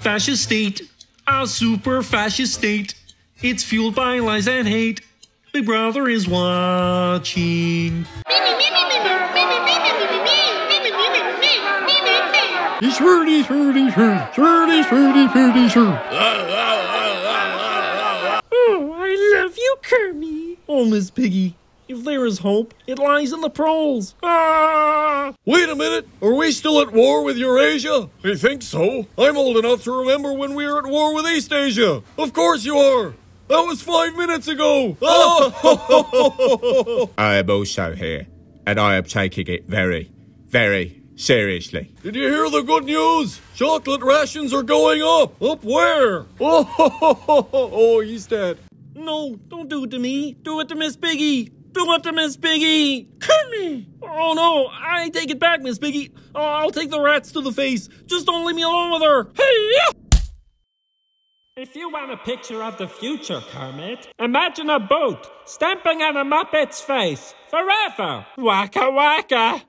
Fascist state. A super fascist state. It's fueled by lies and hate. Big Brother is watching. He's hurt, he's hurt, he's hurt. Hurt, he's hurt, he's hurt, he's hurt. Oh, I love you, Kermie. Oh, Miss Piggy. If there is hope, it lies in the proles. Ah! Wait a minute. Are we still at war with Eurasia? I think so. I'm old enough to remember when we were at war with Eastasia. Of course you are. That was five minutes ago. Oh! I am also here, and I am taking it very, very seriously. Did you hear the good news? Chocolate rations are going up. Up where? Oh, oh, he's dead. No, don't do it to me. Do it to Miss Piggy. Do it to Miss Piggy. Kermie. Oh, no. I ain't take it back, Miss Piggy. Oh, I'll take the rats to the face. Just don't leave me alone with her. Hey! If you want a picture of the future, Kermit, imagine a boat stamping on a Muppet's face forever. Waka waka.